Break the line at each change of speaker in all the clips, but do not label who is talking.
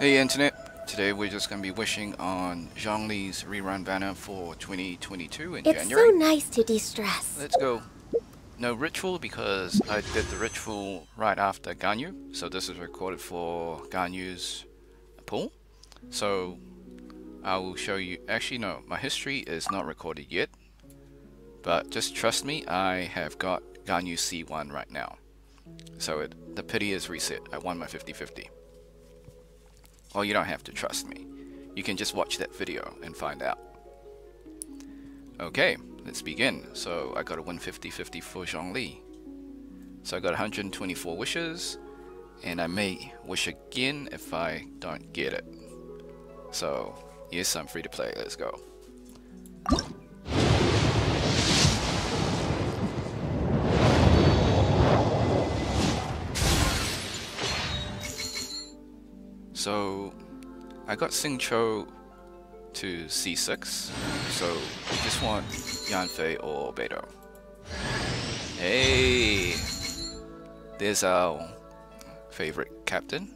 Hey Internet, today we're just going to be wishing on Zhongli's rerun banner for 2022 in
It's
January.
It's so nice to de-stress.
Let's go. No ritual because I did the ritual right after Ganyu, so this is recorded for Ganyu's pool. So I will show you, actually no, my history is not recorded yet, but just trust me, I have got Ganyu C1 right now. So it, the pity is reset, I won my 50-50. Well, you don't have to trust me. You can just watch that video and find out. Okay, let's begin. So I got a 150-50 for Zhongli. So I got 124 wishes, and I may wish again if I don't get it. So yes, I'm free to play. Let's go. I got Xingqiu to C6, so we just want Yanfei or Beidou. Hey! There's our favorite captain.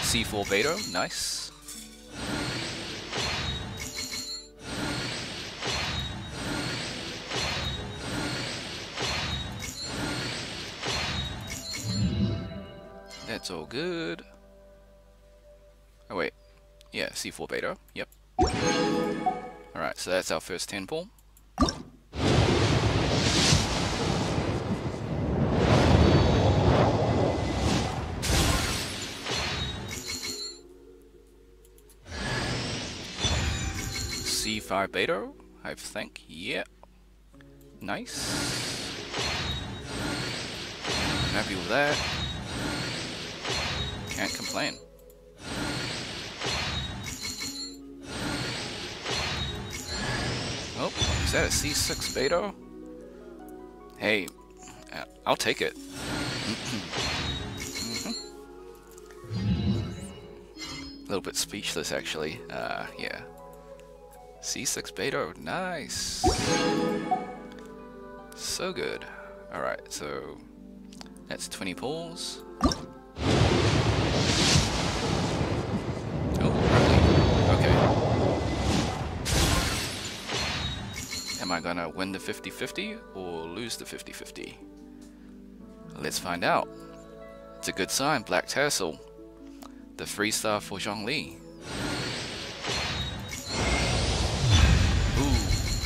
C4 Beidou, nice. That's all good. Oh wait, yeah, C4 Beidou, yep. Alright, so that's our first 10 pull. C5 Beidou, I think, yeah. Nice. Happy with that. Can't complain. Oh, is that a C6 Beidou? Hey, uh, I'll take it. A little bit speechless, actually. Uh, yeah. C6 Beidou, nice. So good. Alright, so that's 20 pulls. Am I gonna win the 50-50 or lose the 50-50? Let's find out. It's a good sign, Black Tassel. The free star for Zhongli. Ooh,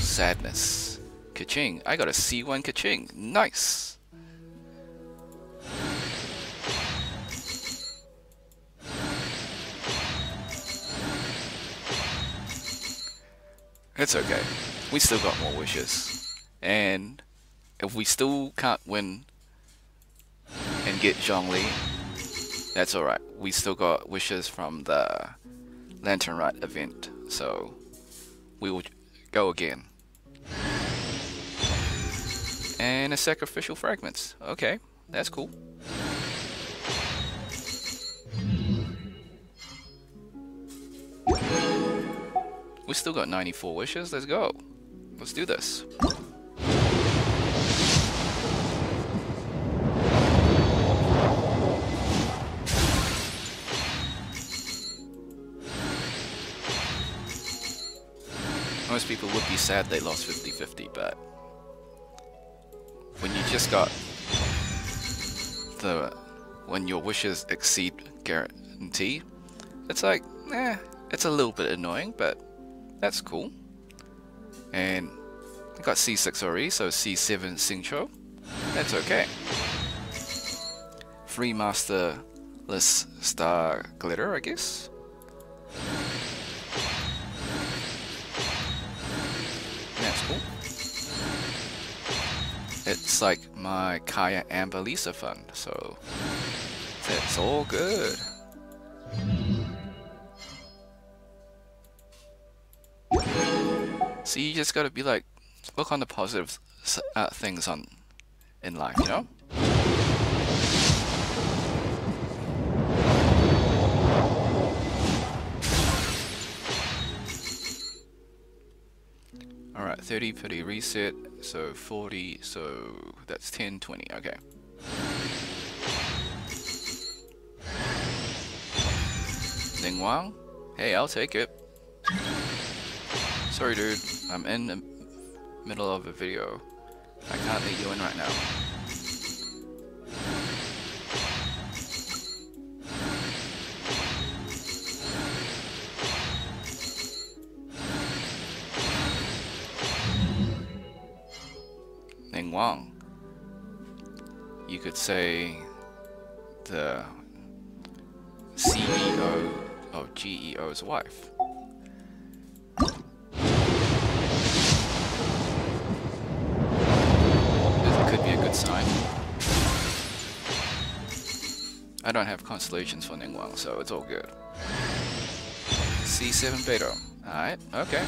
sadness. Keqing. I got a C1 Keqing. Nice. It's okay. We still got more wishes. And if we still can't win and get Zhongli, that's alright. We still got wishes from the Lantern Rite event. So we will go again. And a sacrificial fragments. Okay, that's cool. We still got 94 wishes. Let's go. Let's do this. Most people would be sad they lost 50-50, but when you just got the when your wishes exceed guarantee, it's like, eh, it's a little bit annoying, but that's cool. And I got C6 already, so C7 Xingqiu. That's okay. Free masterless star glitter, I guess. That's cool. It's like my Kaeya Amber Lisa fund, so that's all good. So you just gotta be like, look on the positive uh, things on in life, you know? Alright, 30, 30 reset, so 40, so that's 10, 20, okay. Ningguang? Hey, I'll take it. Sorry dude, I'm in the middle of a video. I can't let you in right now. Ningguang. You could say the CEO of GEO's wife. I don't have constellations for Ningguang, so it's all good. C7 Beidou. Alright, okay.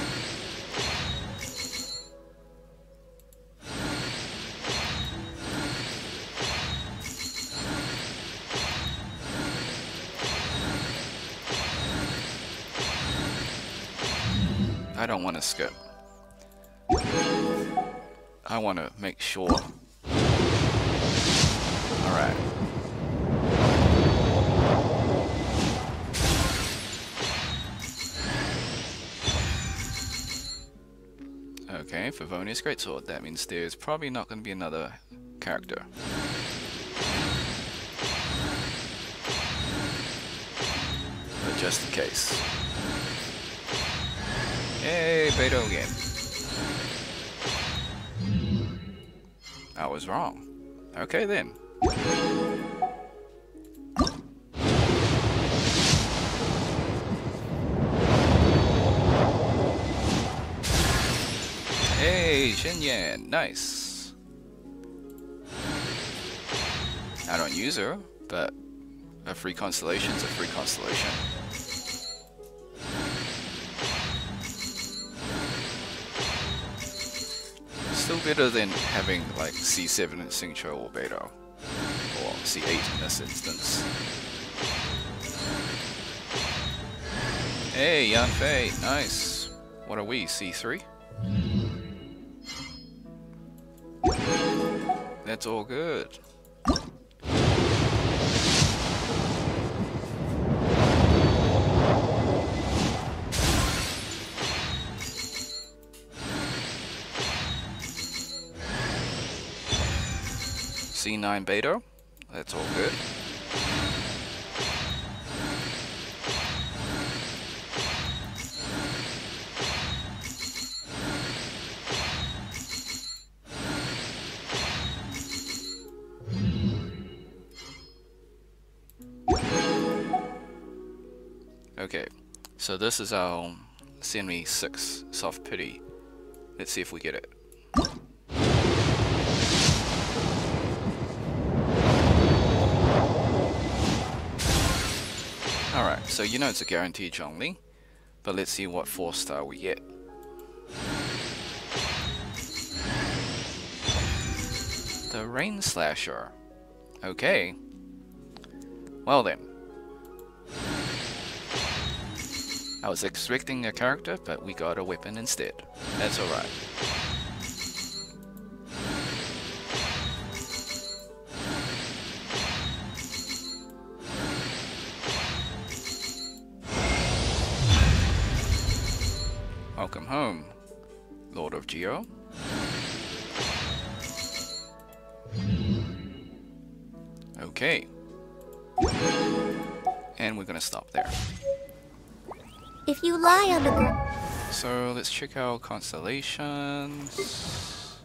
I don't want to skip. I want to make sure. Alright. Okay, Favonius Greatsword. That means there's probably not going to be another character. But just in case. Hey, Beidou again. I was wrong. Okay then. Hey, Xinyan, nice. I don't use her, but a free constellation's a free constellation. Still better than having like C7 and Xingqiu or Beidou. Or C8 in this instance. Hey, Yan Fei, nice. What are we, C3? That's all good. C9 Beidou. That's all good. So this is our Send Me 6 Soft Pity. Let's see if we get it. Alright, so you know it's a guaranteed Zhongli, but let's see what 4 star we get. The Rain Slasher. Okay. Well then. I was expecting a character, but we got a weapon instead. That's alright. Welcome home, Lord of Geo. Okay. And we're gonna stop there.
If you lie on the ground.
So let's check out constellations.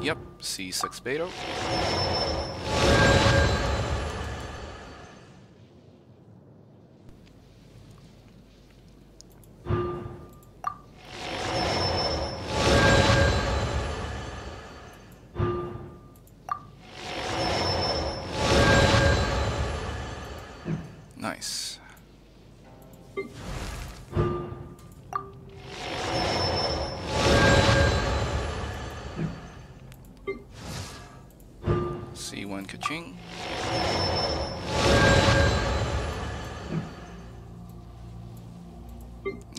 Yep, C6 Beidou.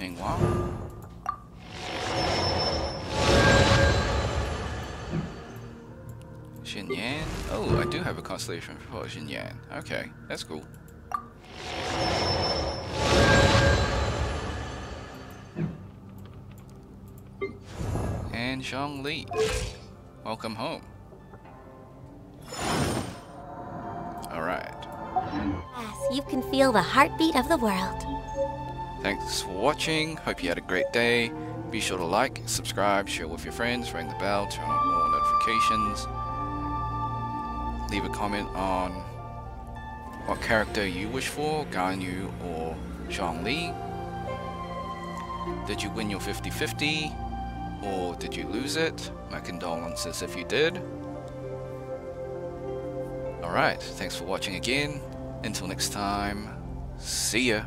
Ningguang. Xin Yan. Oh, I do have a constellation for Xin Yan. Okay, that's cool. And Zhongli, welcome home. Alright.
Yes, you can feel the heartbeat of the world.
Thanks for watching. Hope you had a great day. Be sure to like, subscribe, share with your friends, ring the bell, turn on all notifications. Leave a comment on what character you wish for, Ganyu or Zhongli. Did you win your 50-50? Or did you lose it? My condolences if you did. Alright, thanks for watching again. Until next time, see ya.